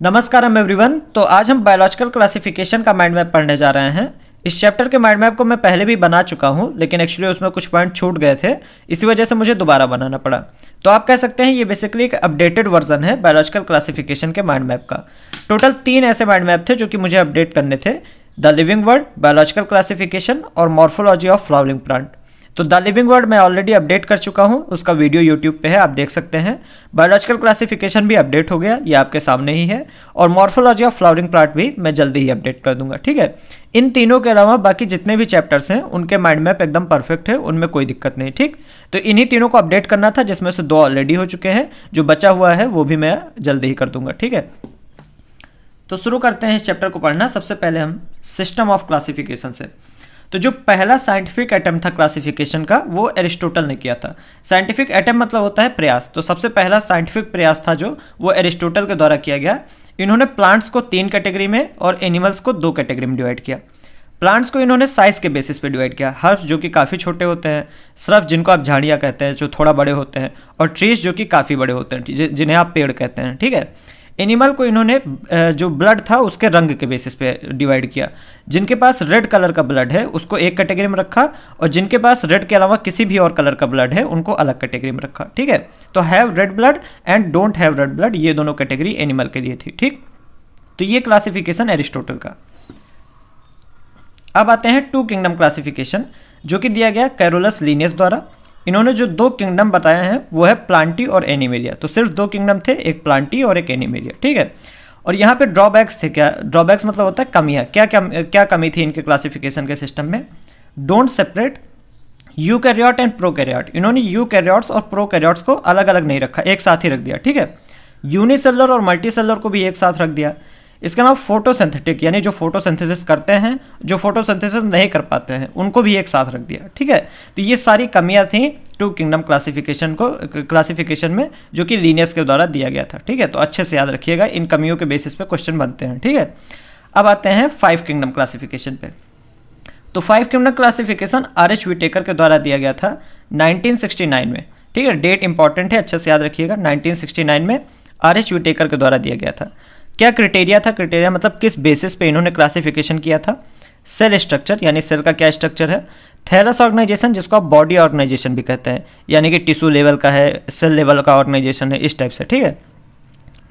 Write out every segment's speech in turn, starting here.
नमस्कार हम एवरीवन। तो आज हम बायोलॉजिकल क्लासिफिकेशन का माइंड मैप पढ़ने जा रहे हैं। इस चैप्टर के माइंड मैप को मैं पहले भी बना चुका हूँ, लेकिन एक्चुअली उसमें कुछ पॉइंट छूट गए थे। इसी वजह से मुझे दोबारा बनाना पड़ा। तो आप कह सकते हैं, ये बेसिकली एक अपडेटेड वर्जन है बायोलॉजिकल क्लासिफिकेशन के माइंड मैप का। टोटल तीन ऐसे माइंड मैप थे जो कि मुझे अपडेट करने थे। The living world biological classification और मॉर्फोलॉजी ऑफ़ फ्लावरिंग प्लांट तो द लिविंग वर्ल्ड मैं ऑलरेडी अपडेट कर चुका हूँ, उसका वीडियो यूट्यूब पे है, आप देख सकते हैं। बायोलॉजिकल क्लासिफिकेशन भी अपडेट हो गया, ये आपके सामने ही है। और मॉर्फोलॉजी ऑफ़ फ्लावरिंग प्लांट भी मैं जल्दी ही अपडेट कर दूँगा, ठीक है? इन तीनों के अलावा बाकी जितने भी चैप्टर्स हैं, उनके माइंड मैप एकदम परफेक्ट है, उनमें कोई दिक्कत नहीं, ठीक? तो इन्हीं तीनों को अपडेट करना था, जिसमें से दो ऑलरेडी हो चुके हैं, जो बचा हुआ है, वो भी मैं जल्दी ही कर दूँगा, ठीक है? तो शुरू करते हैं इस चैप्टर को पढ़ना। सबसे पहले हम सिस्टम ऑफ़ क्लासिफिकेशन से। तो जो पहला साइंटिफिक अटेम्प्ट था क्लासिफिकेशन का, वो एरिस्टोटल ने किया था। साइंटिफिक अटेम्प्ट मतलब होता है प्रयास। तो सबसे पहला साइंटिफिक प्रयास था जो, वो एरिस्टोटल के द्वारा किया गया। इन्होंने प्लांट्स को तीन कैटेगरी में और एनिमल्स को दो कैटेगरी में डिवाइड किया। प्लांट्स को इन्होंने साइज़ के बेसिस पे डिवाइड किया। हर्ब्स जो कि काफ़ी छोटे होते हैं सरफ जिनको आप झाड़ियाँ कहते हैं, जो थोड़ा बड़े होते हैं, और ट्रीज जो कि काफ़ी बड़े होते हैं, जिन्हें आप पेड़ कहते हैं, ठीक है? एनिमल को इन्होंने जो ब्लड था उसके रंग के बेसिस पे डिवाइड किया। जिनके पास रेड कलर का ब्लड है, उसको एक कैटेगरी में रखा और जिनके पास रेड के अलावा किसी भी और कलर का ब्लड है, उनको अलग कैटेगरी में रखा। ठीक है? तो have red blood and don't have red blood ये दोनों कैटेगरी एनिमल के लिए थी। ठीक? तो ये क्लासिफिकेशन एरिस्टोटल का। अब आते हैं टू किंगडम क्लासिफिकेशन जो कि दिया गया कैरोलस लीनियस द्वारा। इन्होंने जो दो किंगडम बताए हैं, वो है प्लांटी और एनिमेलिया। तो सिर्फ़ दो किंगडम थे, एक प्लांटी और एक एनिमेलिया, ठीक है? और यहाँ पे ड्रॉबैक्स थे क्या? ड्रॉबैक्स मतलब होता है कमियाँ। क्या क्या क्या कमी थी इनके क्लासिफिकेशन के सिस्टम में? Don't separate eukaryote and prokaryote इन्होंने यू कैरियट्स और प्रो कैरियट्स को अलग अलग नहीं रखा, एक साथ ही रख दिया, ठीक है? यूनिसेलर और मल्टीसेलर को भी एक साथ रख दिया। इसके अलावा फोटोसिंथेटिक यानी जो फोटोसिंथेसिस करते हैं, जो फोटोसिंथेसिस नहीं कर पाते हैं, उनको भी एक साथ रख दिया, ठीक है? तो ये सारी कमियाँ थी टू किंगडम क्लासिफिकेशन को क्लासिफिकेशन में, जो कि लीनियस के द्वारा दिया गया था, ठीक है? तो अच्छे से याद रखिएगा, इन कमियों के बेसिस पे क्वेश्चन बनते हैं, ठीक है? अब आते हैं फाइव किंगडम क्लासिफिकेशन पे। तो five kingdom classification R H Whittaker के द्वारा दिया गया था 1969 में, ठीक है? डेट इंपॉर्टेंट है, अच्छे से याद रखिएगा 1969 में आर एच विटेकर के द्वारा दिया गया था। क्या क्रिटेरिया था? क्रिटेरिया मतलब किस बेसिस पे इन्होंने क्लासिफिकेशन किया था? सेल स्ट्रक्चर यानी सेल का क्या स्ट्रक्चर है? थैरस ऑर्गेनाइजेशन जिसको आप बॉडी ऑर्गेनाइजेशन भी कहते हैं, यानी कि टिश्यू लेवल का है सेल लेवल का ऑर्गेनाइजेशन है, इस टाइप से, ठीक है?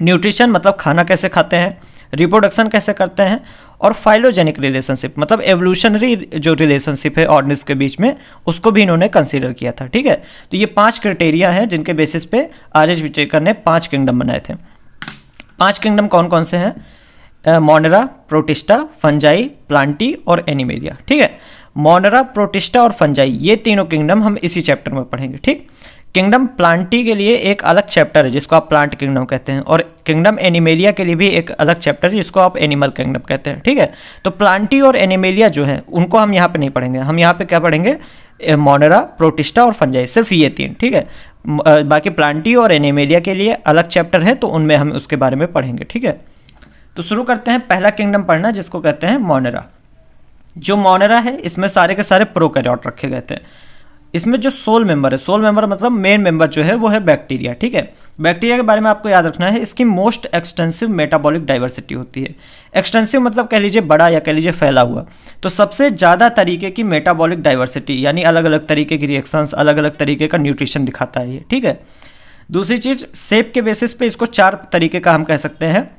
न्यूट्रिशन मतलब खाना कैसे खाते हैं? रिप्रोडक्शन कैसे करते हैं? और फाइलोजेनिक रिलेशनशिप मतलब एवोल्यूशनरी जो रिलेशनशिप है ऑर्गनिस के बीच में, उसको भी इन्होंने कंसीडर किया था, ठीक है? तो ये पाँच क्राइटेरिया हैं जिनके बेसिस पे आर एच विटेकर ने पाँच किंगडम बनाए थे। पाँच किंगडम कौन कौन से हैं? मोनरा, प्रोटिस्टा, फंजाई, प्लांटी और एनिमेलिया, ठीक है? मोनरा, प्रोटिस्टा और फंजाई, ये तीनों किंगडम हम इसी चैप्टर में पढ़ेंगे, ठीक? किंगडम प्लांटी के लिए एक अलग चैप्टर है, जिसको आप प्लांट किंगडम कहते हैं, और किंगडम एनिमेलिया के लिए भी एक अलग चैप्टर है, जिसको आप एनिमल किंगडम कहते हैं, ठीक है? तो प्लांटी और एनिमेलिया जो है, उनको हम यहाँ पे नहीं पढ़ेंगे। हम यहाँ पे क्या पढ़ेंगे? मोनरा, प्रोटिस्टा और फंजाई, सिर्फ़ ये तीन, ठीक है? बाकी प्लांटी और एनिमेलिया के लिए अलग चैप्टर है तो उनमें हम उसके बारे में पढ़ेंगे, ठीक है? तो शुरू करते हैं पहला किंगडम पढ़ना, जिसको कहते हैं मोनेरा। जो मोनेरा है, इसमें सारे के सारे प्रोकैरियोट रखे गए थे। इसमें जो सोल मेंबर है सोल मेंबर मतलब मेन मेंबर जो है, वो है बैक्टीरिया ठीक है? बैक्टीरिया के बारे में आपको याद रखना है, इसकी मोस्ट एक्सटेंसिव मेटाबॉलिक डाइवर्सिटी होती है। एक्सटेंसिव मतलब कह लीजिए बड़ा या कह लीजिए फैला हुआ। तो सबसे ज़्यादा तरीके की मेटाबॉलिक डाइवर्सिटी यानी अलग अलग तरीके की रिएक्शंस अलग अलग तरीके का न्यूट्रिशन दिखाता है ये, ठीक है? दूसरी चीज़ सेप के बेसिस पे इसको चार तरीके का हम कह सकते हैं।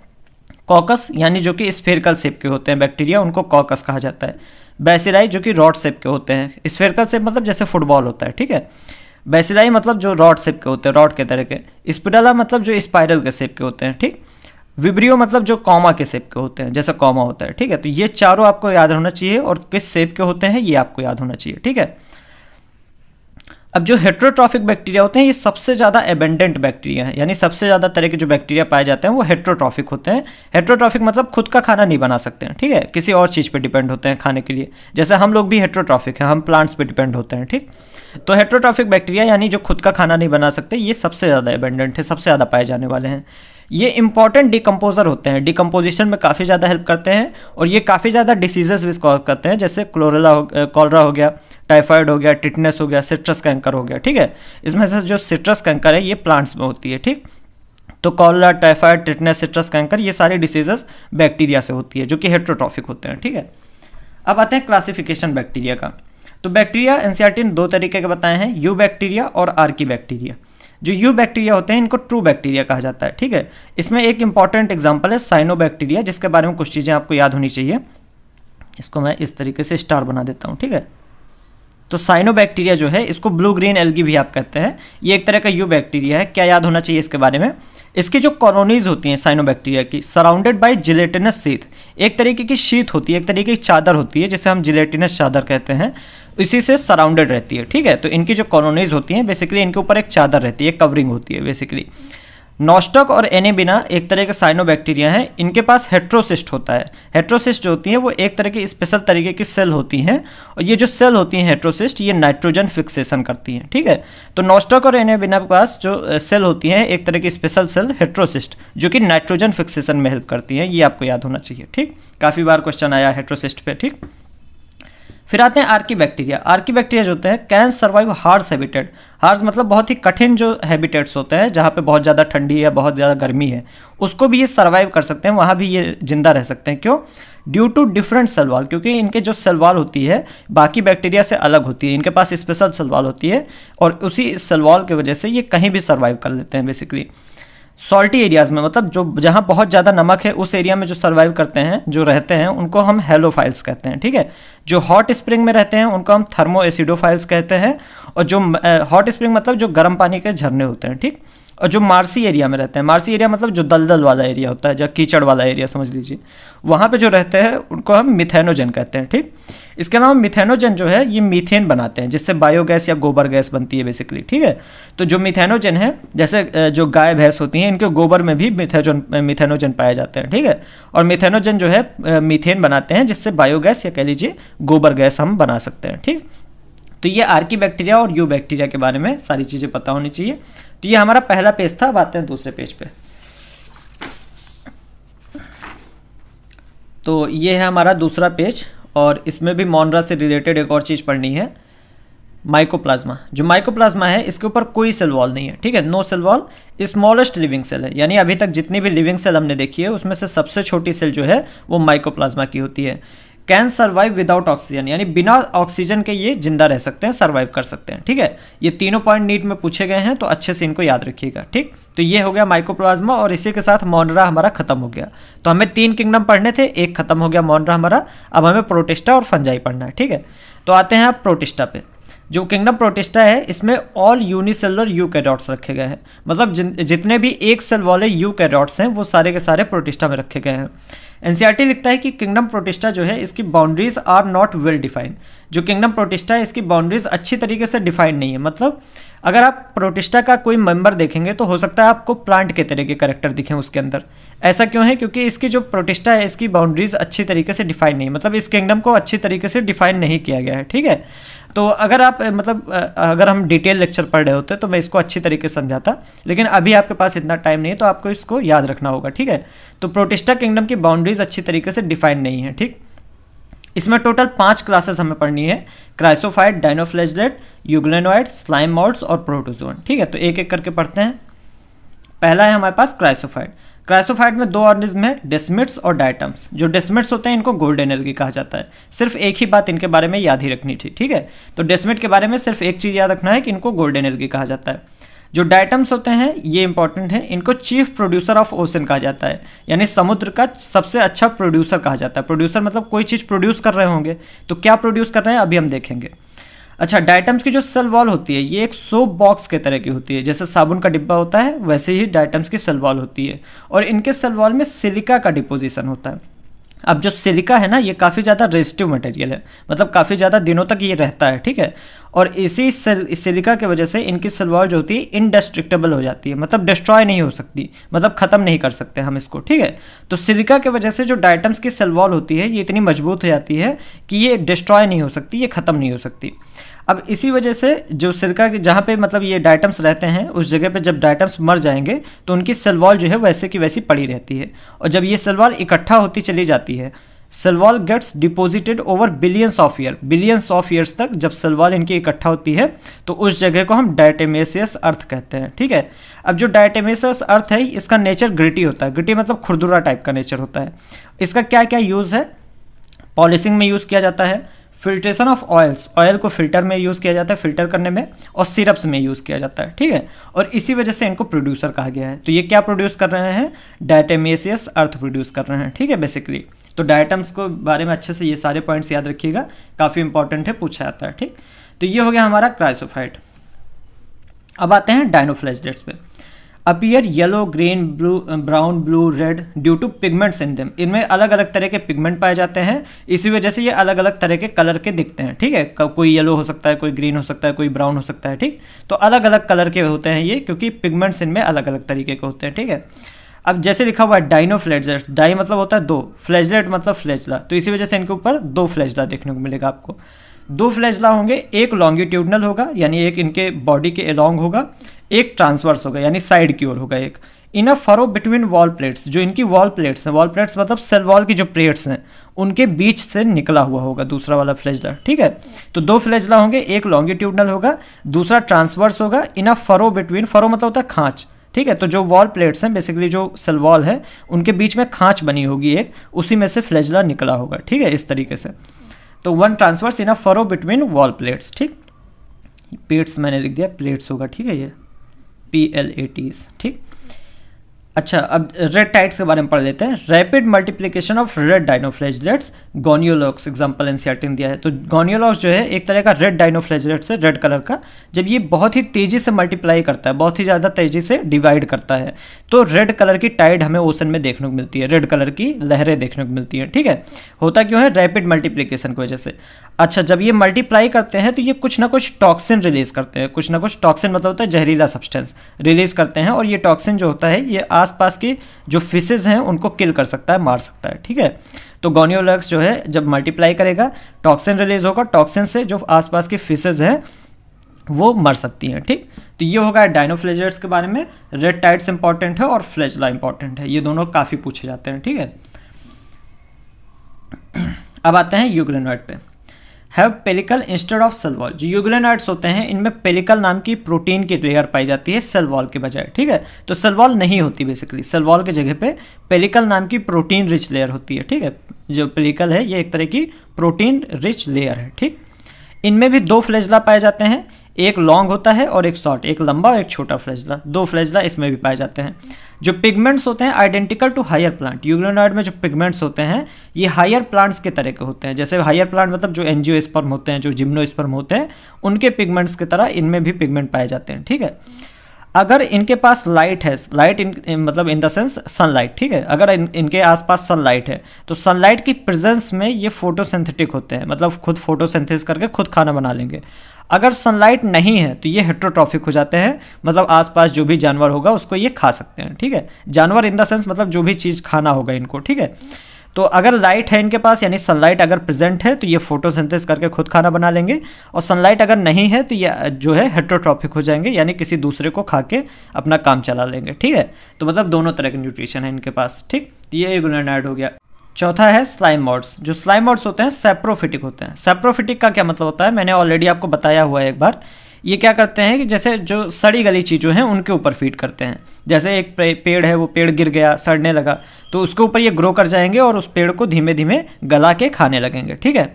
कॉकस यानी जो कि स्फेरिकल सेप के होते हैं बैक्टीरिया उनको कॉकस कहा जाता है। बैसिलाई जो कि रॉड सेप के होते हैं। स्फेरिकल सेप मतलब जैसे फुटबॉल होता है, ठीक है? बैसिलाई मतलब जो रॉड सेप के होते हैं, रॉड के तरह के। स्पिडला मतलब जो स्पाइरल के सेप के होते हैं, ठीक? विब्रियो मतलब जो कॉमा के सेप के होते हैं, जैसा कॉमा होता है, ठीक है? तो ये चारों आपको याद होना चाहिए और किस सेप के होते हैं, ये आपको याद होना चाहिए, ठीक है? अब जो हेट्रोट्रॉफिक बैक्टीरिया होते हैं, ये सबसे ज़्यादा एबेंडेंट बैक्टीरिया है। यानी सबसे ज़्यादा तरह के जो बैक्टीरिया पाए जाते हैं, वो हेट्रोट्रॉफिक होते हैं। हेट्रोट्रॉफिक मतलब खुद का खाना नहीं बना सकते हैं, ठीक है? किसी और चीज़ पे डिपेंड होते हैं खाने के लिए। जैसे हम लोग भी हेट्रोट्रॉफिक हैं, हम प्लांट्स पर डिपेंड होते हैं, ठीक? तो हेट्रोट्रॉफिक बैक्टीरिया यानी जो खुद का खाना नहीं बना सकते, ये सबसे ज़्यादा एबेंडेंट है, सबसे ज़्यादा पाए जाने वाले हैं। ये इंपॉर्टेंट डिकम्पोजर होते हैं। डिकम्पोजिशन में काफ़ी ज़्यादा हेल्प करते हैं और ये काफ़ी ज़्यादा डिसीजेस भी कॉज करते हैं, जैसे क्लोरेला हो कॉलरा हो गया टाइफाइड हो गया टिटनेस हो गया सिट्रस कैंकर हो गया, ठीक है? इसमें से जो सिट्रस कैंकर है, ये प्लांट्स में होती है, ठीक? तो cholera typhoid tetanus citrus canker ये सारी डिसीजेस बैक्टीरिया से होती है, जो कि हेट्रोट्रॉफिक होते हैं, ठीक है? अब आते हैं क्लासिफिकेशन बैक्टीरिया का। तो बैक्टीरिया एनसीआरटी ने दो तरीके के बताए हैं यू बैक्टीरिया और आर्की बैक्टीरिया जो यू बैक्टीरिया होते हैं, इनको ट्रू बैक्टीरिया कहा जाता है, ठीक है? इसमें एक इंपॉर्टेंट एग्ज़ाम्पल है साइनो बैक्टीरिया जिसके बारे में कुछ चीज़ें आपको याद होनी चाहिए। इसको मैं इस तरीके से स्टार बना देता हूँ, ठीक है? तो साइनोबैक्टीरिया जो है, इसको ब्लू ग्रीन एल्गी भी आप कहते हैं। ये एक तरह का यू बैक्टीरिया है। क्या याद होना चाहिए इसके बारे में? इसकी जो कॉलोनीज होती हैं साइनोबैक्टीरिया की सराउंडेड बाय जिलेटिनस शीत एक तरीके की शीत होती है, एक तरीके की चादर होती है, जिसे हम जिलेटिनस चादर कहते हैं। इसी से सराउंडेड रहती है, ठीक है? तो इनकी जो कॉलोनीज होती हैं बेसिकली इनके ऊपर एक चादर रहती है कवरिंग होती है बेसिकली नॉस्टक और एनेबिना एक तरह के साइनोबैक्टीरिया हैं। इनके पास हेट्रोसिस्ट होता है। हेट्रोसिस्ट जो होती है, वो एक तरह की स्पेशल तरीके की सेल होती हैं और ये जो सेल होती हैं हेट्रोसिस्ट, ये नाइट्रोजन फिक्सेशन करती हैं, ठीक है? तो नॉस्टक और एनेबिना के पास जो सेल होती हैं, एक तरह की स्पेशल सेल हेट्रोसिस्ट, जो कि नाइट्रोजन फिक्सेशन में हेल्प करती हैं, ये आपको याद होना चाहिए, ठीक? काफ़ी बार क्वेश्चन आया हेट्रोसिस्ट पे, ठीक? फिर आते हैं आर्की बैक्टीरिया आर्की बैक्टीरिया जो होते हैं, can survive harsh habitat. Harsh मतलब बहुत ही कठिन जो हैबिटेट्स होते हैं, जहाँ पे बहुत ज़्यादा ठंडी है, बहुत ज़्यादा गर्मी है, उसको भी ये सर्वाइव कर सकते हैं, वहाँ भी ये ज़िंदा रह सकते हैं। क्यों? ड्यू टू डिफरेंट सेलवाल क्योंकि इनके जो सेलवाल होती है, बाकी बैक्टीरिया से अलग होती है, इनके पास स्पेशल सेलवाल होती है, और उसी सेलवाल की वजह से ये कहीं भी सर्वाइव कर लेते हैं, बेसिकली। सॉल्टी एरियाज़ में मतलब जो, जहाँ बहुत ज़्यादा नमक है, उस एरिया में जो सर्वाइव करते हैं, जो रहते हैं, उनको हम हेलोफाइल्स कहते हैं, ठीक है? जो हॉट स्प्रिंग में रहते हैं, उनको हम थर्मो एसिडोफाइल्स कहते हैं, और जो हॉट स्प्रिंग मतलब जो गर्म पानी के झरने होते हैं, ठीक? और जो मार्सी एरिया में रहते हैं, मार्सी एरिया मतलब जो दलदल वाला एरिया होता है जो कीचड़ वाला एरिया समझ लीजिए, वहाँ पे जो रहते हैं, उनको हम मिथेनोजन कहते हैं, ठीक? इसके अलावा मिथेनोजन जो है, ये मीथेन बनाते हैं, जिससे बायोगैस या गोबर गैस बनती है बेसिकली ठीक है? तो जो मिथेनोजन है, जैसे जो गाय भैंस होती हैं, इनके गोबर में भी मिथेजन मिथेनोजन पाए जाते हैं, ठीक है? और मिथेनोजन जो है मीथेन बनाते हैं, जिससे बायोगैस या कह लीजिए गोबर गैस हम बना सकते हैं, ठीक? तो ये आर्की बैक्टीरिया और यू बैक्टीरिया के बारे में सारी चीज़ें पता होनी चाहिए। तो ये हमारा पहला पेज था, अब आते हैं दूसरे पेज पे। तो ये है हमारा दूसरा पेज। और इसमें भी मोनरा से रिलेटेड एक और चीज़ पढ़नी है माइकोप्लाज्मा जो माइकोप्लाज्मा है, इसके ऊपर कोई सेल वॉल नहीं है, ठीक है? No cell wall smallest living cell है। यानी अभी तक जितनी भी लिविंग सेल हमने देखी है, उसमें से सबसे छोटी सेल जो है, वो माइकोप्लाज्मा की होती है। कैन सर्वाइव विदाउट ऑक्सीजन यानी बिना ऑक्सीजन के ये ज़िंदा रह सकते हैं सर्वाइव कर सकते हैं, ठीक है? ये तीनों पॉइंट नीट में पूछे गए हैं तो अच्छे से इनको याद रखिएगा, ठीक? तो ये हो गया माइक्रोप्लाज्मा और इसी के साथ मोनरा हमारा खत्म हो गया। तो हमें तीन किंगडम पढ़ने थे, एक खत्म हो गया मोनरा हमारा, अब हमें प्रोटेस्टा और फंजाई पढ़ना है, ठीक है? तो आते हैं आप प्रोटेस्टा पे। जो किंगडम प्रोटिस्टा है, इसमें ऑल यूनिसेलुलर यू कैरॉट्स रखे गए हैं। मतलब जितने भी एक सेल वाले यू कैरॉट्स हैं, वो सारे के सारे प्रोटिस्टा में रखे गए हैं। एनसीईआरटी लिखता है कि किंगडम प्रोटिस्टा जो है, इसकी boundaries are not well defined जो किंगडम प्रोटिस्टा है, इसकी बाउंड्रीज अच्छी तरीके से डिफाइंड नहीं है। मतलब अगर आप प्रोटिस्टा का कोई मेंबर देखेंगे तो हो सकता है आपको प्लांट के तरह के करेक्टर दिखें उसके अंदर। ऐसा क्यों है? क्योंकि इसकी जो प्रोटिस्टा है, इसकी बाउंड्रीज अच्छी तरीके से डिफाइन नहीं है। मतलब इस किंगडम को अच्छी तरीके से डिफाइन नहीं किया गया है, ठीक है? तो अगर आप मतलब अगर हम डिटेल लेक्चर पढ़ रहे होते तो मैं इसको अच्छी तरीके से समझाता। लेकिन अभी आपके पास इतना टाइम नहीं है तो आपको इसको याद रखना होगा, ठीक है? तो प्रोटिस्टा किंगडम की बाउंड्रीज अच्छी तरीके से डिफाइंड नहीं है, ठीक? इसमें टोटल पाँच क्लासेस हमें पढ़नी है chrysophyte dinoflagellate euglenoid slime moulds और प्रोटोजोन ठीक है? तो एक एक करके पढ़ते हैं। पहला है हमारे पास क्राइसोफाइट क्राइसोफाइट में दो ऑर्गेनिज्म है डेस्मिट्स और डायटम्स जो डेस्मिट्स होते हैं, इनको गोल्ड एनर्जी कहा जाता है। सिर्फ़ एक ही बात इनके बारे में याद ही रखनी थी, ठीक है? तो डेस्मिट के बारे में सिर्फ़ एक चीज़ याद रखना है कि इनको गोल्ड एनर्जी कहा जाता है। जो डायटम्स होते हैं, ये इंपॉर्टेंट है। इनको चीफ प्रोड्यूसर ऑफ़ ओशन कहा जाता है। यानी समुद्र का सबसे अच्छा प्रोड्यूसर कहा जाता है। प्रोड्यूसर मतलब कोई चीज़ प्रोड्यूस कर रहे होंगे। तो क्या प्रोड्यूस कर रहे हैं, अभी हम देखेंगे। अच्छा डाइटम्स की जो सेल वॉल होती है, ये एक सोप बॉक्स के तरह की होती है। जैसे साबुन का डिब्बा होता है, वैसे ही डाइटम्स की सेल वॉल होती है। और इनके सेल वॉल में सिलिका का डिपोजिशन होता है। अब जो सिलिका है ना, ये काफ़ी ज़्यादा रेजिस्टिव मटेरियल है। मतलब काफ़ी ज़्यादा दिनों तक ये रहता है, ठीक है? और इसी सिलिका की वजह से इनकी सलवार जो होती है इनडेस्ट्रिक्टेबल हो जाती है। मतलब डिस्ट्रॉय नहीं हो सकती। मतलब ख़त्म नहीं कर सकते हम इसको, ठीक है? तो सिलिका की वजह से जो डाइटम्स की सलवाल होती है, ये इतनी मज़बूत हो जाती है कि ये डिस्ट्रॉय नहीं हो सकती, ये ख़त्म नहीं हो सकती। अब इसी वजह से जो सिरका के जहाँ पे मतलब ये डाइटम्स रहते हैं, उस जगह पे जब डाइटम्स मर जाएँगे तो उनकी सेलवॉल जो है वैसे की वैसी पड़ी रहती है। और जब ये सेलवॉल इकट्ठा होती चली जाती है cell wall gets deposited over billions of year billions of years तक जब सेल वॉल इनकी इकट्ठा होती है तो उस जगह को हम डायटेमेसियस अर्थ कहते हैं, ठीक है? अब जो डायटेमेसियस अर्थ है, इसका नेचर ग्रिटी होता है। ग्रिटी मतलब खुरदुरा टाइप का नेचर होता है। इसका क्या क्या यूज़ है? पॉलिशिंग में यूज़ किया जाता है। फिल्ट्रेशन ऑफ़ ऑयल्स, ऑयल को फ़िल्टर में यूज़ किया जाता है, फ़िल्टर करने में, और सिरप्स में यूज़ किया जाता है, ठीक है? और इसी वजह से इनको प्रोड्यूसर कहा गया है। तो ये क्या प्रोड्यूस कर रहे हैं? डायटेमेसियस अर्थ प्रोड्यूस कर रहे हैं, ठीक है बेसिकली तो डायटम्स को बारे में अच्छे से ये सारे पॉइंट्स याद रखिएगा, काफ़ी इंपॉर्टेंट है, पूछा जाता है, ठीक? तो ये हो गया हमारा क्राइसोफाइट अब आते हैं डायनोफ्लेजलेट्स पे। Appear yellow green blue brown blue red due to pigments in them इनमें अलग अलग तरह के पिगमेंट पाए जाते हैं। इसी वजह से ये अलग अलग तरह के कलर के दिखते हैं, ठीक है? कोई येलो हो सकता है, कोई ग्रीन हो सकता है, कोई ब्राउन हो सकता है, ठीक? तो अलग अलग कलर के होते हैं ये, क्योंकि पिगमेंट्स इनमें अलग अलग तरीके के होते हैं, ठीक है? अब जैसे लिखा हुआ है डाइनो फ्लैजलेट डाई मतलब होता है दो फ्लैजलेट मतलब फ्लैजला तो इसी वजह से इनके ऊपर दो फ्लैजला देखने को मिलेगा आपको। दो फ्लैजला होंगे, एक लॉन्गिट्यूडनल होगा, यानी एक इनके बॉडी के अलोंग होगा, एक ट्रांसवर्स होगा, यानी साइड की ओर होगा एक। In a furrow between wall plates जो इनकी वॉल प्लेट्स हैं वॉल प्लेट्स मतलब सेल वॉल की जो प्लेट्स हैं, उनके बीच से निकला हुआ होगा, दूसरा वाला फ्लेजला ठीक है? तो दो फ्लेजला होंगे, एक लॉन्गिट्यूडनल होगा, दूसरा ट्रांसवर्स होगा in a furrow between furrow मतलब होता है खांच, ठीक है? तो जो वॉल प्लेट्स हैं बेसिकली जो सेल वॉल है, उनके बीच में खांच बनी होगी एक, उसी में से फ्लेजला निकला होगा, ठीक है? इस तरीके से। तो one transverse in a furrow between wall plates ठीक? प्लेट्स मैंने लिख दिया प्लेट्स होगा, ठीक है ये? पी एल ए टी ठीक? अच्छा अब रेड टाइट्स के बारे में पढ़ लेते हैं। Rapid multiplication of red dinoflagellates Gonyaulax example NCERT ने दिया है। तो गोनियोलॉक्स जो है, एक तरह का रेड डाइनोफ्लेजलेट्स है रेड कलर का। जब ये बहुत ही तेज़ी से मल्टीप्लाई करता है, बहुत ही ज़्यादा तेज़ी से डिवाइड करता है तो रेड कलर की टाइड हमें ओशन में देखने को मिलती है। रेड कलर की लहरें देखने को मिलती हैं, ठीक है? होता क्यों है? रैपिड मल्टीप्लीकेशन की वजह से। अच्छा जब ये मल्टीप्लाई करते हैं तो ये कुछ ना कुछ टॉक्सिन रिलीज़ करते हैं। कुछ ना कुछ टॉक्सिन मतलब होता है जहरीला सब्सटेंस रिलीज़ करते हैं और ये टॉक्सिन जो होता है, ये आसपास की जो फिशेज हैं, उनको किल कर सकता है, मार सकता है, ठीक है? तो गोनियोलक्स जो है, जब मल्टीप्लाई करेगा टॉक्सिन रिलीज़ होगा टॉक्सिन से जो आसपास की फिशेज हैं, वो मर सकती हैं, ठीक? तो ये होगा डायनोफ्लेजर्स के बारे में। रेड टाइट्स इंपॉर्टेंट है और फ्लेजला इंपॉर्टेंट है। ये दोनों काफ़ी पूछे जाते हैं, ठीक है? अब आते हैं यूग्रेनॉइड पे। Have pellicle instead of cell wall जो यूगलेनाइट्स होते हैं, इनमें पेलिकल नाम की प्रोटीन की लेयर पाई जाती है सेल वॉल के बजाय, ठीक है? तो सेल वॉल नहीं होती बेसिकली सेल वॉल के जगह पे पेलिकल नाम की प्रोटीन रिच लेयर होती है, ठीक है? जो पेलिकल है, ये एक तरह की प्रोटीन रिच लेयर है, ठीक? इनमें भी दो फ्लेजला पाए जाते हैं। एक लॉन्ग होता है और एक शॉर्ट एक लंबा और एक छोटा फ्लैजला दो फ्लेजला इसमें भी पाए जाते हैं। जो पिगमेंट्स होते हैं identical to higher plant euglenoids में जो पिगमेंट्स होते हैं ये हायर प्लांट्स के तरह के होते हैं। जैसे हायर प्लांट मतलब जो एनजियोस्पर्म होते हैं जो जिम्नोस्पर्म होते हैं उनके पिगमेंट्स की तरह इनमें भी पिगमेंट पाए जाते हैं ठीक है? अगर इनके पास लाइट है लाइट इन मतलब इन द सेंस सनलाइट ठीक है? अगर इन, इनके आसपास सनलाइट है तो सनलाइट की प्रेजेंस में ये फोटोसिंथेटिक होते हैं। मतलब खुद फोटोसिंथेसिस करके खुद खाना बना लेंगे। अगर सनलाइट नहीं है तो ये हेट्रोट्रॉफिक हो जाते हैं। मतलब आसपास जो भी जानवर होगा, उसको ये खा सकते हैं, ठीक है? जानवर इन द सेंस मतलब जो भी चीज़ खाना होगा इनको, ठीक है? तो अगर लाइट है इनके पास, यानी सनलाइट अगर प्रेजेंट है तो ये फोटोसिंथेसिस करके खुद खाना बना लेंगे। और सनलाइट अगर नहीं है तो ये जो है हेट्रोट्रॉफिक हो जाएँगे, यानी किसी दूसरे को खा के अपना काम चला लेंगे, ठीक है? तो मतलब दोनों तरह के न्यूट्रिशन है इनके पास, ठीक? तो ये ग्लूनाइड हो गया। चौथा है स्लाइम मॉड्स जो स्लाइम मॉड्स होते हैं सेप्रोफिटिक होते हैं। सेप्रोफिटिक का क्या मतलब होता है? मैंने ऑलरेडी आपको बताया हुआ है एक बार। ये क्या करते हैं कि जैसे जो सड़ी गली चीज़ों हैं, उनके ऊपर फ़ीड करते हैं। जैसे एक पेड़ है, वो पेड़ गिर गया, सड़ने लगा तो उसके ऊपर ये ग्रो कर जाएँगे और उस पेड़ को धीमे धीमे गला के खाने लगेंगे, ठीक है?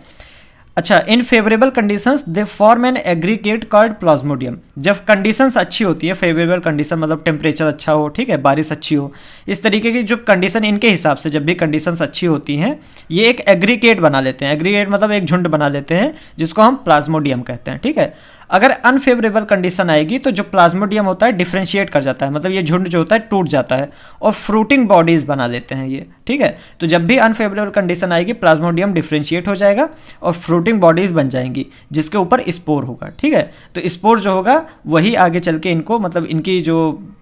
अच्छा in favourable conditions they form an aggregate called plasmodium जब कंडीशंस अच्छी होती है फेवरेबल कंडीशन मतलब टेम्परेचर अच्छा हो, ठीक है, बारिश अच्छी हो, इस तरीके की जो कंडीशन इनके हिसाब से जब भी कंडीशंस अच्छी होती हैं, ये एक एग्रीगेट बना लेते हैं। एग्रीगेट मतलब एक झुंड बना लेते हैं, जिसको हम प्लाज्मोडियम कहते हैं, ठीक है? अगर अनफेवरेबल कंडीशन आएगी तो जो प्लाज्मोडियम होता है डिफ्रेंशिएट कर जाता है। मतलब ये झुंड जो होता है, टूट जाता है और फ्रूटिंग बॉडीज बना लेते हैं ये, ठीक है? तो जब भी अनफेवरेबल कंडीशन आएगी प्लाज्मोडियम डिफ्रेंशिएट हो जाएगा और फ्रूटिंग बॉडीज बन जाएँगी, जिसके ऊपर स्पोर होगा, ठीक है? तो स्पोर जो होगा, वही आगे चल के इनको मतलब इनकी जो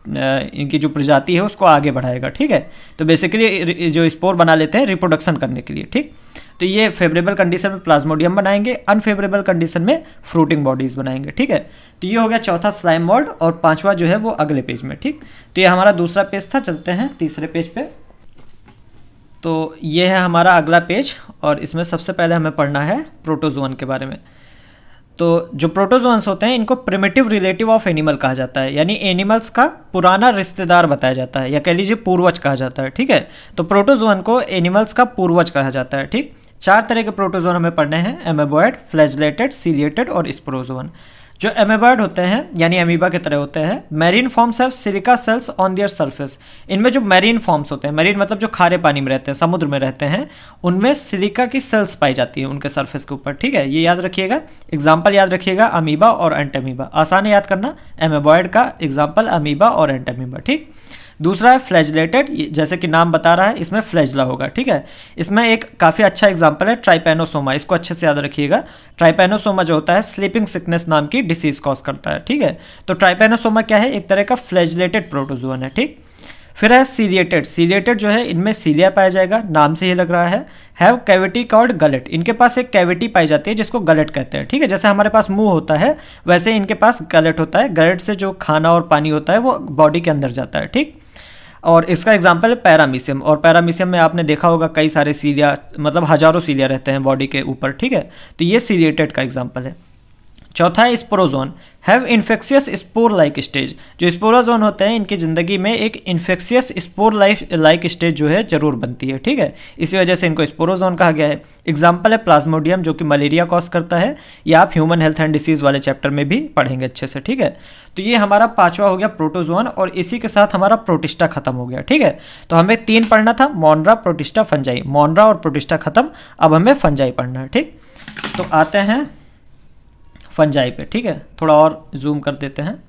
इनकी जो प्रजाति है, उसको आगे बढ़ाएगा, ठीक है? तो बेसिकली जो स्पोर बना लेते हैं रिप्रोडक्शन करने के लिए, ठीक? तो ये फेवरेबल कंडीशन में प्लाज्मोडियम बनाएँगे अनफेवरेबल कंडीशन में फ्रूटिंग बॉडीज बनाएँगे, ठीक है? तो ये हो गया चौथा स्लाइम मोल्ड और पांचवा जो है वो अगले पेज में, ठीक? तो ये हमारा दूसरा पेज था, चलते हैं तीसरे पेज पे। तो ये है हमारा अगला पेज और इसमें सबसे पहले हमें पढ़ना है प्रोटोजोन के बारे में। तो जो प्रोटोजोन्स होते हैं, इनको प्रिमेटिव रिलेटिव ऑफ़ एनिमल कहा जाता है, यानी एनिमल्स का पुराना रिश्तेदार बताया जाता है, या कह लीजिए पूर्वज कहा जाता है, ठीक है? तो प्रोटोजोन को एनिमल्स का पूर्वज कहा जाता है, ठीक? चार तरह के प्रोटोजोन हमें पढ़ने हैं, एमेबॉयड फ्लैजलेटेड सीलिएटेड और स्प्रोजोन। जो एमेबॉयड होते हैं, यानी अमीबा की तरह होते हैं, marine forms have silica cells on their surface. इनमें जो मैरीन फॉर्म्स होते हैं, मैरीन मतलब जो खारे पानी में रहते हैं, समुद्र में रहते हैं, उनमें सिलिका की सेल्स पाई जाती है उनके सरफेस के ऊपर, ठीक है? ये याद रखिएगा। एग्ज़ाम्पल याद रखिएगा, अमीबा और एंटेमीबा। आसान है याद करना, एमेबॉयड का एग्ज़ाम्पल अमीबा और एंटेमीबा, ठीक? दूसरा है फ्लैजलेटेड जैसे कि नाम बता रहा है, इसमें फ्लैजला होगा, ठीक है? इसमें एक काफ़ी अच्छा एग्ज़ाम्पल है ट्राइपेनोसोमा इसको अच्छे से याद रखिएगा। ट्राइपेनोसोमा जो होता है स्लीपिंग सिकनेस नाम की डिसीज कॉज करता है, ठीक है? तो ट्राइपेनोसोमा क्या है? एक तरह का फ्लैजलेटेड प्रोटोजोन है, ठीक? फिर है सीलिएटेड सीलिएटेड जो है, इनमें सीलिया पाया जाएगा, नाम से ही लग रहा है। हैव कैविटी कॉल्ड गलेट इनके पास एक कैविटी पाई जाती है, जिसको गलेट कहते हैं, ठीक है? जैसे हमारे पास मुँह होता है, वैसे इनके पास गलेट होता है। गलेट से जो खाना और पानी होता है, वो बॉडी के अंदर जाता है, ठीक? और इसका एग्ज़ाम्पल है पैरामीशियम और पैरामीशियम में आपने देखा होगा कई सारे सीलिया मतलब हज़ारों सीलिया रहते हैं बॉडी के ऊपर, ठीक है? तो ये सीरिएटेड का एग्ज़ाम्पल है। चौथा है sporozoans have infectious spore like stage जो स्पोरोजोन होते हैं, इनकी ज़िंदगी में एक infectious spore life like stage जो है, ज़रूर बनती है, ठीक है? इसी वजह से इनको स्पोरोजोन कहा गया है। एग्ज़ाम्पल है प्लाज्मोडियम जो कि मलेरिया कॉज करता है, या आप ह्यूमन हेल्थ एंड डिसीज़ वाले चैप्टर में भी पढ़ेंगे अच्छे से, ठीक है? तो ये हमारा पांचवा हो गया प्रोटोजोन और इसी के साथ हमारा प्रोटिस्टा खत्म हो गया, ठीक है? तो हमें तीन पढ़ना था मोनरा प्रोटिस्टा फंजाई मोनरा और प्रोटिस्टा खत्म, अब हमें फंजाई पढ़ना है, ठीक? तो आते हैं फंजाई पे, ठीक है? थोड़ा और जूम कर देते हैं।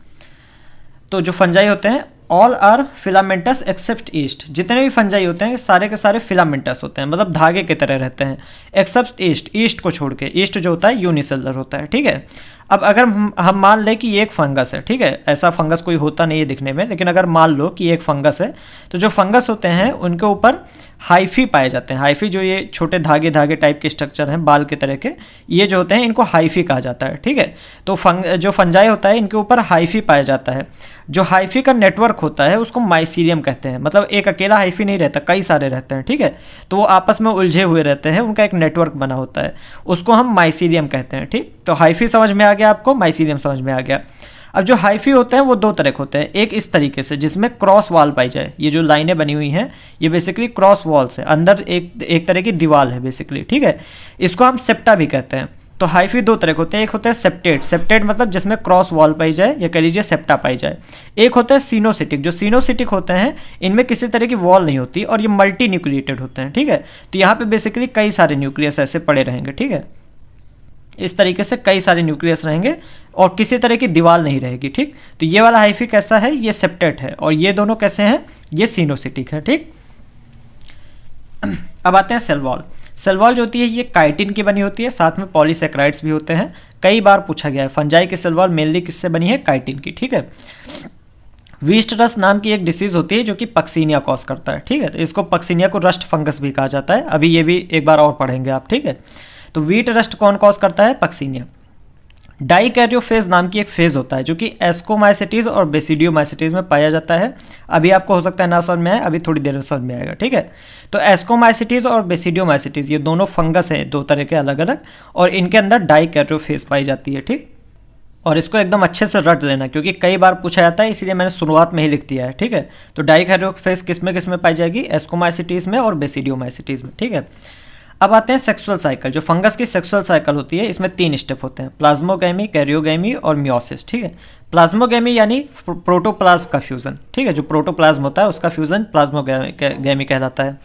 तो जो फंजाई होते हैं all are filamentous except yeast जितने भी फंजाई होते हैं, सारे के सारे फिलामेंटस होते हैं मतलब धागे के तरह रहते हैं। एक्सेप्ट ईस्ट ईस्ट को छोड़ के ईस्ट जो होता है यूनिसेलर होता है, ठीक है? अब अगर हम मान लें कि एक फंगस है, ठीक है? ऐसा फंगस कोई होता नहीं है दिखने में, लेकिन अगर मान लो कि एक फंगस है तो जो फंगस होते हैं, उनके ऊपर हाइफी पाए जाते हैं। हाइफी जो ये छोटे धागे धागे टाइप के स्ट्रक्चर हैं, बाल के तरह के, ये जो होते हैं, इनको हाइफी कहा जाता है, ठीक है? तो फंग, जो फंजाई होता है, इनके ऊपर हाइफी पाया जाता है। जो हाइफी का नेटवर्क होता है, उसको माइसीरियम कहते हैं। मतलब एक अकेला हाइफी नहीं रहता, कई सारे रहते हैं, ठीक है? तो वो आपस में उलझे हुए रहते हैं, उनका एक नेटवर्क बना होता है। उसको हम माइसीरियम कहते हैं, ठीक? तो हाइफी समझ में आ गया? आपको माइसीलियम समझ में आ गया। अब जो हाइफी होते हैं, वो दो तरह के होते हैं। एक इस तरीके से, जिसमें क्रॉस वॉल पाई जाए। ये जो लाइनें बनी हुई हैं, ये बेसिकली क्रॉस वॉल्स है। अंदर एक एक तरह की दीवार है बेसिकली ठीक है? इसको हम सेप्टा भी कहते हैं। तो हाइफी दो तरह के होते हैं। एक होता है सेप्टेट सेप्टेट मतलब जिसमें क्रॉस वॉल पाई जाए, या कह लीजिए सेप्टा पाई जाए। एक होता है सीनोसिटिक जो सीनोसिटिक होते हैं, इनमें किसी तरह की वॉल नहीं होती, और ये मल्टी न्यूक्लिएटेड होते हैं, ठीक है? तो यहाँ पे बेसिकली कई सारे न्यूक्लियस ऐसे पड़े रहेंगे, ठीक है? इस तरीके से कई सारे न्यूक्लियस रहेंगे और किसी तरह की दीवार नहीं रहेगी, ठीक? तो ये वाला हाइफी कैसा है? ये सेप्टेट है। और ये दोनों कैसे हैं? ये सीनोसिटिक है, ठीक? अब आते हैं सेल वॉल। सेल वॉल जो होती है, ये काइटिन की बनी होती है, साथ में पॉलीसेक्राइड्स भी होते हैं। कई बार पूछा गया है, फंजाई की सेल वॉल मेनली किससे बनी है? काइटिन की, ठीक है? वीस्ट रस्ट नाम की एक डिसीज होती है जो कि पक्सीनिया कॉज करता है, ठीक है? तो इसको पक्सीनिया को रस्ट फंगस भी कहा जाता है। अभी ये भी एक बार और पढ़ेंगे आप, ठीक है? तो वीट रस्ट कौन कॉज करता है? पक्सीनिया डाइकैरियोफेज नाम की एक फ़ेज़ होता है, जो कि एस्कोमाइसिटीज और बेसिडियोमाइसिटीज में पाया जाता है। अभी आपको हो सकता है ना समझ में आए, अभी थोड़ी देर में समझ में आएगा, ठीक है? तो एस्कोमाइसिटीज और बेसिडियोमाइसिटीज ये दोनों फंगस हैं, दो तरह के अलग अलग और इनके अंदर डाइकैरियोफेज पाई जाती है, ठीक? और इसको एकदम अच्छे से रट लेना, क्योंकि कई बार पूछा जाता है, इसलिए मैंने शुरुआत में ही लिख दिया है, ठीक है? तो डाइकैरियोफेज किसमें किसमें पाई जाएगी? एस्कोमाइसिटीज में और बेसिडियोमाइसिटीज में, ठीक है? अब आते हैं सेक्सुअल साइकिल जो फंगस की सेक्सुअल साइकिल होती है, इसमें तीन स्टेप होते हैं प्लाज्मोगेमी कैरियोगेमी और म्योसिस ठीक है? प्लाज्मोगेमी यानी प्रोटोप्लाज्म का फ्यूजन ठीक है? जो प्रोटोप्लाज्म होता है, उसका फ्यूजन प्लाज्मोगेमी कहलाता है।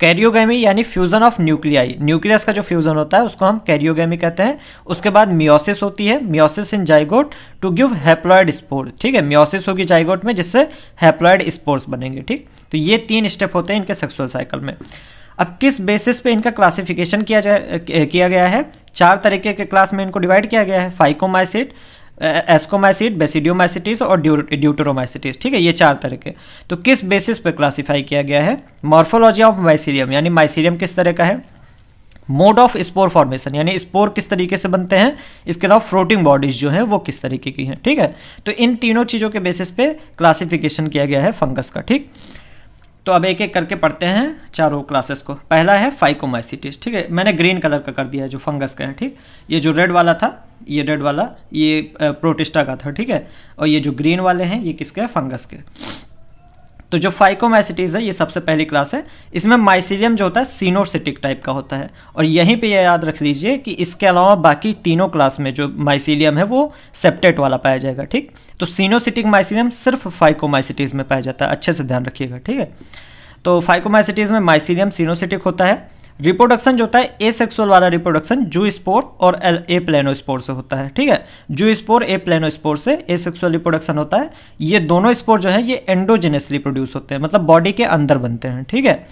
कैरियोगेमी यानी फ्यूजन ऑफ़ न्यूक्लियाई न्यूक्लियस का जो फ्यूजन होता है, उसको हम कैरियोगेमी कहते हैं। उसके बाद मियोसिस होती है meiosis in zygote to give haploid spore ठीक है? मियोसिस होगी जाइगोट में, जिससे हैप्लॉयड स्पोर्स बनेंगे, ठीक? तो ये तीन स्टेप होते हैं इनके सेक्सुअल साइकिल में। अब किस बेसिस पे इनका क्लासिफिकेशन किया जाए किया गया है? चार तरीके के क्लास में इनको डिवाइड किया गया है। फाइकोमाइसिट एस्कोमाइसिट बेसिडियोमाइसिटिस और ड्यूटरोमाइसिटिस ठीक है, ये चार तरह के तो किस बेसिस पे क्लासिफाई किया गया है? मॉर्फोलॉजी ऑफ़ माइसीरियम यानी माइसीरियम किस तरह का है? मोड ऑफ़ स्पोर फॉर्मेशन यानी स्पोर किस तरीके से बनते हैं? इसके अलावा फ्लोटिंग बॉडीज जो हैं, वो किस तरीके की हैं? ठीक है? तो इन तीनों चीज़ों के बेसिस पे क्लासिफिकेशन किया गया है फंगस का, ठीक? तो अब एक एक करके पढ़ते हैं चारों क्लासेस को। पहला है फाइकोमाइसिटिस ठीक है? मैंने ग्रीन कलर का कर दिया है, जो फंगस का है, ठीक? ये जो रेड वाला था, ये रेड वाला, ये प्रोटिस्टा का था, ठीक है? और ये जो ग्रीन वाले हैं, ये किसके? हैं फंगस के। तो जो फाइकोमाइसिटीज है, ये सबसे पहली क्लास है। इसमें माइसिलियम जो होता है सीनोसिटिक टाइप का होता है। और यहीं पे ये याद रख लीजिए कि इसके अलावा बाकी तीनों क्लास में जो माइसिलियम है, वो सेप्टेट वाला पाया जाएगा, ठीक? तो सीनोसिटिक माइसिलियम सिर्फ़ फाइकोमाइसिटीज में पाया जाता है। अच्छे से ध्यान रखिएगा, ठीक है? तो फाइकोमाइसिटीज में माइसिलियम सीनोसिटिक होता है। रिप्रोडक्शन जो होता है ए सेक्सुअल वाला रिप्रोडक्शन जू स्पोर और एल, ए प्लेनो स्पोर से होता है, ठीक है? जू स्पोर, ए प्लेनो स्पोर से ए सेक्सुअल रिप्रोडक्शन होता है। ये दोनों स्पोर जो है, ये एंडोजेनेसली प्रोड्यूस होते हैं मतलब बॉडी के अंदर बनते हैं, ठीक है?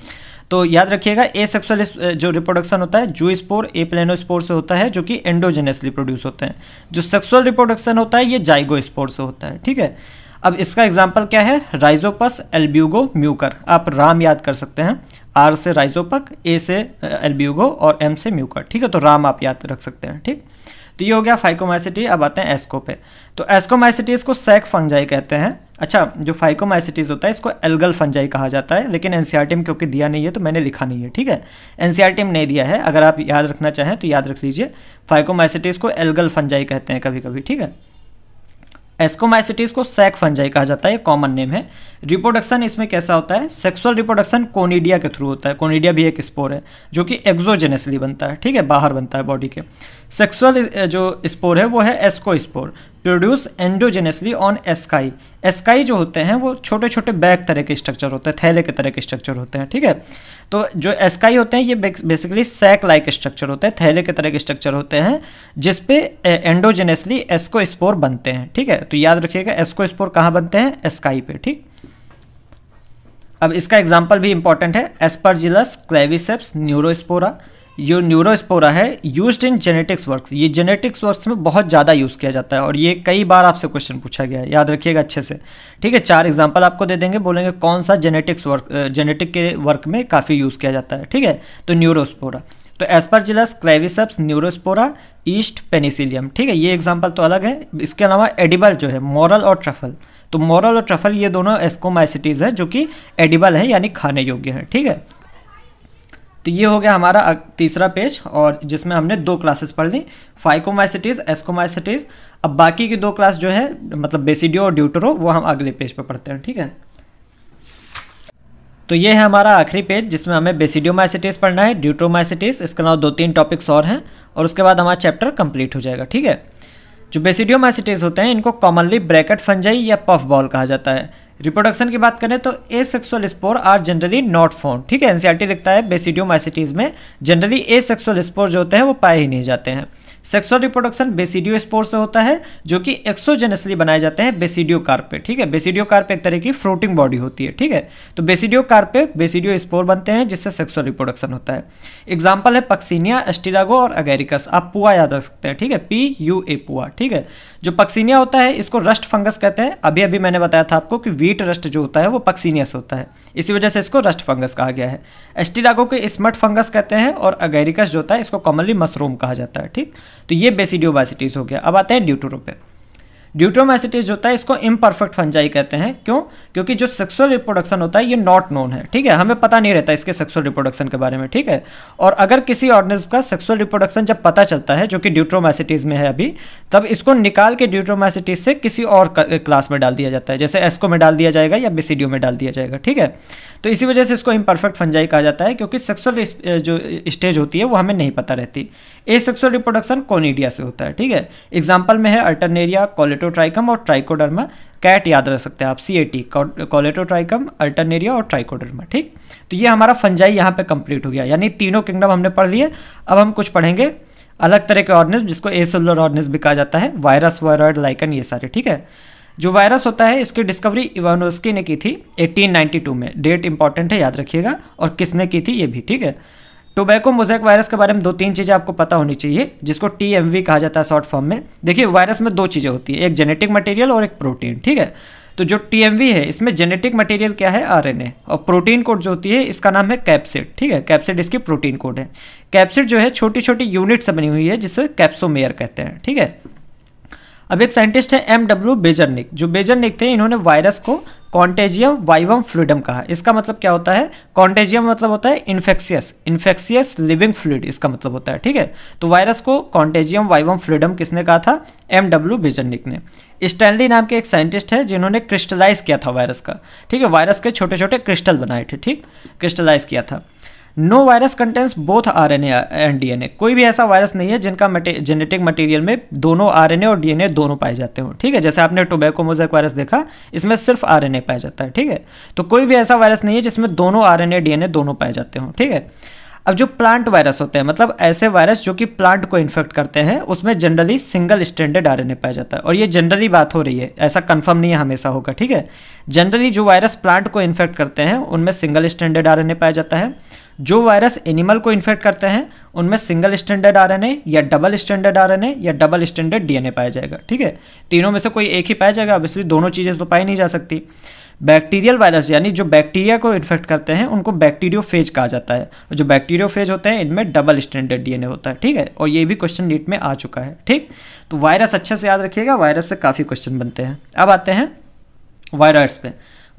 तो याद रखिएगा ए सेक्सुअल जो रिप्रोडक्शन होता है, जू स्पोर, ए प्लेनो स्पोर से होता है, जो कि एंडोजेनसली प्रोड्यूस होते हैं। जो सेक्सुअल रिप्रोडक्शन होता है, ये जाइगो स्पोर से होता है, ठीक है? अब इसका एग्ज़ाम्पल क्या है? राइजोपस एल्ब्यूगो म्यूकर आप राम याद कर सकते हैं। आर से राइजोपक ए से एल्ब्यूगो और एम से म्यूकर ठीक है? तो राम आप याद रख सकते हैं। ठीक? तो ये हो गया फाइकोमाइसिटी अब आते हैं एस्को पे। तो एस्कोमाइसिटीज को सैक फंजाई कहते हैं। अच्छा जो फाइकोमाइसिटीज होता है, इसको एल्गल फंजाई कहा जाता है। लेकिन एनसीआरटी में क्योंकि दिया नहीं है तो मैंने लिखा नहीं है। ठीक है? एनसीआरटी में नहीं दिया है। अगर आप याद रखना चाहें तो याद रख लीजिए। फाइकोमाइसिटीज को एल्गल फंजाई कहते हैं कभी कभी ठीक है? एस्कोमाइसिटीज को सैक फंजाई कहा जाता है कॉमन नेम है। रिप्रोडक्शन इसमें कैसा होता है? सेक्सुअल रिप्रोडक्शन कोनिडिया के थ्रू होता है। कोनिडिया भी एक स्पोर है, जो कि एक्जोजेनसली बनता है, ठीक है? बाहर बनता है बॉडी के। सेक्सुअल जो स्पोर है, वो है ascospore produce endogenously on asci asci जो होते हैं, वो छोटे छोटे बैग तरह के स्ट्रक्चर होते हैं, थैले के तरह के स्ट्रक्चर होते हैं, ठीक है? तो जो एस्काई होते हैं, ये बेसिकली सैक लाइक स्ट्रक्चर होते हैं, थैले के तरह के स्ट्रक्चर होते हैं, जिसपे एंडोजेनेसली एस्को स्पोर बनते हैं, ठीक है? तो याद रखिएगा एस्को स्पोर कहाँ बनते हैं? एस्काई पे, ठीक? अब इसका एग्ज़ाम्पल भी इंपॉर्टेंट है एस्परजिलस क्लेविसेप्स न्यूरोस्पोरा ये न्यूरोस्पोरा है यूज़ इन जेनेटिक्स वर्क्स ये जेनेटिक्स वर्क्स में बहुत ज़्यादा यूज़ किया जाता है और ये कई बार आपसे क्वेश्चन पूछा गया है। याद रखिएगा अच्छे से। ठीक है, चार एग्जांपल आपको दे देंगे, बोलेंगे कौन सा जेनेटिक्स वर्क जेनेटिक के वर्क में काफ़ी यूज़ किया जाता है। ठीक है तो न्यूरोस्पोरा तो Aspergillus Claviceps Neurospora yeast Penicillium ठीक है, ये एग्ज़ाम्पल तो अलग है। इसके अलावा एडिबल जो है मॉरल और ट्रफल तो मॉरल और ट्रफल ये दोनों एस्कोमाइसिटीज़ है जो कि एडिबल है, यानी खाने योग्य है। ठीक है तो ये हो गया हमारा तीसरा पेज, और जिसमें हमने दो क्लासेस पढ़ ली। फाइकोमाइसिटीज एस्कोमाइसिटीज अब बाकी की दो क्लास जो है मतलब बेसिडियो और ड्यूटरो वो हम अगले पेज पर पढ़ते हैं, ठीक है? तो ये है हमारा आखिरी पेज जिसमें हमें बेसिडियोमाइसिटीज पढ़ना है ड्यूट्रोमाइसिटीज इसके अलावा दो तीन टॉपिक्स और हैं, और उसके बाद हमारा चैप्टर कंप्लीट हो जाएगा, ठीक है? जो बेसिडियोमाइसिटीज होते हैं, इनको कॉमनली ब्रैकेट फंजाई या पफ बॉल कहा जाता है। रिप्रोडक्शन की बात करें तो asexual spore are generally not found ठीक है एनसीआरटी लिखता है बेसिडियोमाइसिटीज में जनरली ए सेक्सुअल स्पोर जो होते हैं वो पाए ही नहीं जाते हैं। सेक्सुअल रिप्रोडक्शन बेसिडियो स्पोर से होता है, जो कि एक्सोजेनसली बनाए जाते हैं बेसिडियो कार्पे ठीक है? बेसिडियो कार्प एक तरह की फ्लोटिंग बॉडी होती है, ठीक है? तो बेसिडियो कार्पे बेसिडियो स्पोर बनते हैं, जिससे सेक्सुअल रिप्रोडक्शन होता है। एग्ज़ाम्पल है पक्सीनिया एस्टिलागो और अगेरिकस आप पुआ याद रख सकते हैं, ठीक है? पी यू ए पुआ, ठीक है? जो पक्सीनिया होता है, इसको रस्ट फंगस कहते हैं। अभी अभी मैंने बताया था आपको कि वीट रस्ट जो होता है, वो पक्सीनिया से होता है। इसी वजह से इसको रस्ट फंगस कहा गया है। एस्टिलागो को स्मट फंगस कहते हैं और अगेरिकस जो होता है, इसको कॉमनली मशरूम कहा जाता है, ठीक? तो ये बेसिडियोबासिटीज हो गया। अब आते हैं ड्यूटोरो पे ड्यूट्रोमाइसिटीज होता है, इसको इम्परफेक्ट फंजाई कहते हैं। क्यों? क्योंकि जो सेक्सुअल रिप्रोडक्शन होता है, ये नॉट नोन है। ठीक है? हमें पता नहीं रहता इसके सेक्सुअल रिप्रोडक्शन के बारे में, ठीक है? और अगर किसी ऑर्गेनिज्म का सेक्सुअल रिप्रोडक्शन जब पता चलता है, जो कि ड्यूट्रोमाइसिटीज में है अभी, तब इसको निकाल के ड्यूट्रोमाइसिटीज से किसी और क्लास में डाल दिया जाता है। जैसे एस्को में डाल दिया जाएगा या बेसिडियो में डाल दिया जाएगा, ठीक है? तो इसी वजह से इसको इम्परफेक्ट फंजाई कहा जाता है, क्योंकि सेक्सुअल जो स्टेज होती है, वो हमें नहीं पता रहती। ए सेक्सुअल रिप्रोडक्शन कोनीडिया से होता है, ठीक है? एग्ज़ाम्पल में है अल्टरनेरिया कोलेटोट्राइकम और ट्राइकोडर्मा कैट याद रख सकते हैं आप C A T Colletotrichum Alternaria और ट्राइकोडर्मा ठीक? तो ये हमारा फंजाई यहाँ पे कंप्लीट हो गया। यानी तीनों किंगडम हमने पढ़ लिए। अब हम कुछ पढ़ेंगे अलग तरह के ऑर्गनिज्म जिसको एसेलुलर ऑर्गनिज्म भी कहा जाता है वायरस वायरॉइड लाइकन ये सारे, ठीक है? जो वायरस होता है, इसकी डिस्कवरी इवानोस्की ने की थी 1892 में। डेट इंपॉर्टेंट है, याद रखिएगा। और किसने की थी, ये भी, ठीक है? टोबैको मोजैक वायरस के बारे में दो तीन चीज़ें आपको पता होनी चाहिए, जिसको टीएमवी कहा जाता है शॉर्ट फॉर्म में। देखिए, वायरस में दो चीज़ें होती है, एक जेनेटिक मटेरियल और एक प्रोटीन ठीक है? तो जो टीएमवी है, इसमें जेनेटिक मटेरियल क्या है? आरएनए और प्रोटीन कोड जो होती है, इसका नाम है कैप्सिड ठीक है? कैप्सिड इसकी प्रोटीन कोड है। कैप्सिड जो है छोटी छोटी यूनिट से बनी हुई है, जिसे कैप्सोमेयर कहते हैं, ठीक है? अब एक साइंटिस्ट है एम डब्ल्यू बेजरनिक जो बेजरनिक थे, इन्होंने वायरस को कॉन्टेजियम वाइवम फ्लूडम कहा। इसका मतलब क्या होता है? कॉन्टेजियम मतलब होता है इन्फेक्सियस इन्फेक्सियस लिविंग फ्लूड इसका मतलब होता है, ठीक है? तो वायरस को कॉन्टेजियम वाइवम फ्लूडम किसने कहा था? एम डब्ल्यू बिजनिक ने। स्टैनली नाम के एक साइंटिस्ट है जिन्होंने क्रिस्टलाइज किया था वायरस का, ठीक है? वायरस के छोटे छोटे क्रिस्टल बनाए थे, ठीक? क्रिस्टलाइज किया था। No virus contents both R N and DNA कोई भी ऐसा वायरस नहीं है जिनका जेनेटिक मटेरियल में दोनों आरएनए और डीएनए दोनों पाए जाते हो। ठीक है? जैसे आपने टोबैको मोजैक वायरस देखा, इसमें सिर्फ़ आरएनए पाया जाता है। ठीक है? तो कोई भी ऐसा वायरस नहीं है जिसमें दोनों आरएनए डीएनए दोनों पाए जाते हो। ठीक है? अब जो प्लांट वायरस होते हैं मतलब ऐसे वायरस जो कि प्लांट को इन्फेक्ट करते हैं, उसमें जनरली सिंगल स्टैंडर्ड आरएनए पाया जाता है। और ये जनरली बात हो रही है। ऐसा कंफर्म नहीं है, हमेशा होगा। ठीक है? जनरली जो वायरस प्लांट को इन्फेक्ट करते हैं, उनमें सिंगल स्टैंडर्ड आरएनए पाया जाता है। जो वायरस एनिमल को इन्फेक्ट करते हैं, उनमें सिंगल स्टैंडर्ड आरएनए या डबल स्टैंडर्ड आरएनए या डबल स्टैंडर्ड डीएनए पाया जाएगा, ठीक है? तीनों में से कोई एक ही पाया जाएगा ऑब्वियसली दोनों चीज़ें तो पाई नहीं जा सकती। बैक्टीरियल वायरस यानी जो बैक्टीरिया को इन्फेक्ट करते हैं, उनको बैक्टीरियोफेज कहा जाता है। जो बैक्टीरियोफेज होते हैं, इनमें डबल स्टैंडर्ड डीएनए होता है, ठीक है? और ये भी क्वेश्चन नीट में आ चुका है, ठीक? तो वायरस अच्छे से याद रखिएगा वायरस से काफ़ी क्वेश्चन बनते हैं। अब आते हैं वायरस पे।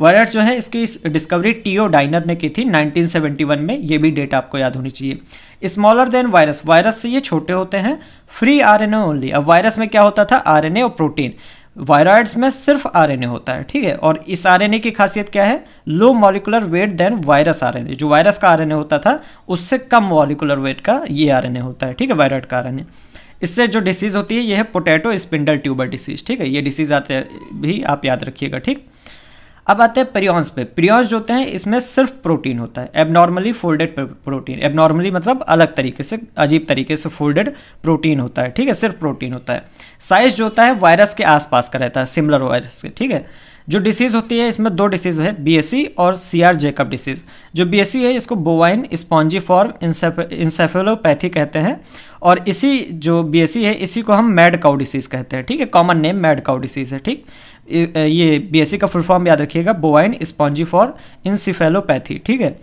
वायरस जो है, इसकी डिस्कवरी टीओ डाइनर ने की थी 1971 में। ये भी डेट आपको याद होनी चाहिए। स्मॉलर देन वायरस वायरस से ये छोटे होते हैं। फ्री आरएनए ओनली अब वायरस में क्या होता था? आरएनए और प्रोटीन वायरॉइड्स में सिर्फ़ आरएनए होता है, ठीक है? और इस आरएनए की खासियत क्या है? Low molecular weight than virus RNA जो वायरस का आरएनए होता था, उससे कम मॉलिकुलर वेट का ये आरएनए होता है, ठीक है? वायरॉइड का आरएनए इससे जो डिसीज़ होती है, ये है पोटैटो स्पिंडल ट्यूबर डिसीज ठीक है? ये डिसीज़ आते भी आप याद रखिएगा, ठीक? अब आते हैं प्रियॉन्स पे। प्रियॉन्स जो होते हैं, इसमें सिर्फ़ प्रोटीन होता है। एबनॉर्मली फोल्डेड प्रोटीन एबनॉर्मली मतलब अलग तरीके से, अजीब तरीके से फोल्डेड प्रोटीन होता है। ठीक है, सिर्फ़ प्रोटीन होता है। साइज़ जो होता है वायरस के आसपास का रहता है सिमिलर वायरस के। ठीक है? जो डिसीज़ होती है, इसमें दो डिसीज़ है बीएससी और सी आर जेकअप डिसीज़ जो बीएससी है, इसको बोवाइन स्पॉन्जी फॉर्म इंसेफेलोपैथी कहते हैं और इसी जो बीएससी है, इसी को हम मैड काउ डिसीज़ कहते हैं, ठीक है? Common name mad cow disease है, ठीक? ये बीएससी का फुल फॉर्म याद रखिएगा बोवाइन स्पॉन्जी फॉर इंसिफेलोपैथी ठीक है?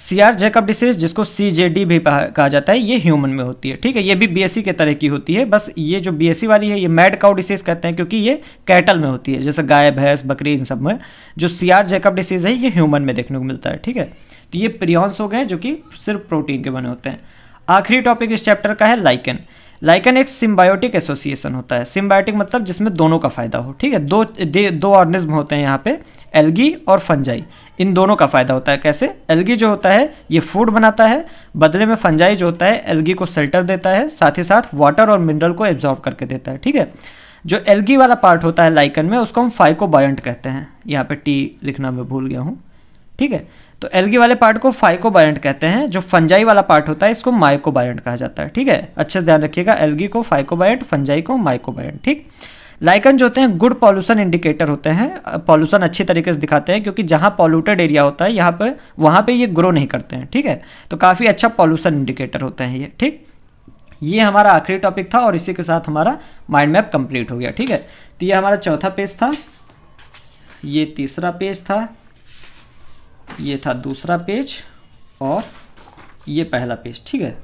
सी आर जेकब डिसीज जिसको सी जे डी भी कहा जाता है, ये ह्यूमन में होती है, ठीक है? ये भी बी एस सी के तरह की होती है, बस ये जो बी एस सी वाली है, ये मैड काउ डिसीज कहते हैं, क्योंकि ये कैटल में होती है, जैसे गाय, भैंस, बकरी, इन सब में। जो सी आर जेकब डिसीज है, ये ह्यूमन में देखने को मिलता है, ठीक है? तो ये प्रियॉन्स हो गए, जो कि सिर्फ़ प्रोटीन के बने होते हैं। आखिरी टॉपिक इस चैप्टर का है लाइकन लाइकन एक सिम्बायोटिक एसोसिएशन होता है। सिम्बायोटिक मतलब जिसमें दोनों का फ़ायदा हो, ठीक है? दो दो ऑर्गेनिज्म होते हैं यहाँ पे एल्गी और फंजाई इन दोनों का फ़ायदा होता है कैसे? एल्गी जो होता है, ये फ़ूड बनाता है, बदले में फंजाई जो होता है एल्गी को सेल्टर देता है, साथ ही साथ वाटर और मिनरल को एब्जॉर्ब करके देता है, ठीक है? जो एल्गी वाला पार्ट होता है लाइकन में, उसको हम फाइकोबायंट कहते हैं। यहाँ पे टी लिखना मैं भूल गया हूँ, ठीक है? तो एल्गी वाले पार्ट को फाइकोबायंट कहते हैं, जो फंजाई वाला पार्ट होता है, इसको माइकोबायंट कहा जाता है, ठीक है? अच्छे से ध्यान रखिएगा एल्गी को फाइकोबायंट फंजाई को माइकोबायंट ठीक? लाइकन जो होते हैं गुड पॉल्यूशन इंडिकेटर होते हैं। पॉल्यूशन अच्छी तरीके से दिखाते हैं, क्योंकि जहाँ पॉल्यूटेड एरिया होता है, यहाँ पर वहाँ पे ये ग्रो नहीं करते हैं, ठीक है? तो काफ़ी अच्छा पॉल्यूशन इंडिकेटर होते हैं ये, ठीक? ये हमारा आखिरी टॉपिक था और इसी के साथ हमारा माइंड मैप कंप्लीट हो गया, ठीक है? तो ये हमारा चौथा पेज था। ये तीसरा पेज था। ये था दूसरा पेज और ये पहला पेज, ठीक है?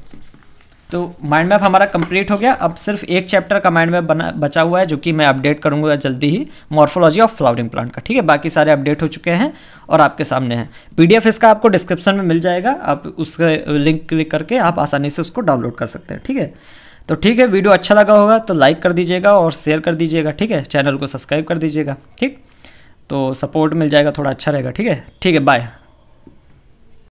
तो माइंड मैप हमारा कंप्लीट हो गया। अब सिर्फ़ एक चैप्टर का माइंड मैप बना, बचा हुआ है, जो कि मैं अपडेट करूँगा जल्दी ही मॉर्फोलॉजी ऑफ़ फ्लावरिंग प्लांट का, ठीक है? बाकी सारे अपडेट हो चुके हैं और आपके सामने हैं। पीडीएफ इसका आपको डिस्क्रिप्शन में मिल जाएगा। आप उसके लिंक क्लिक करके आप आसानी से उसको डाउनलोड कर सकते हैं, ठीक है? तो ठीक है वीडियो अच्छा लगा होगा तो लाइक कर दीजिएगा और शेयर कर दीजिएगा, ठीक है? चैनल को सब्सक्राइब कर दीजिएगा, ठीक? तो सपोर्ट मिल जाएगा थोड़ा अच्छा रहेगा ठीक है? ठीक है बाय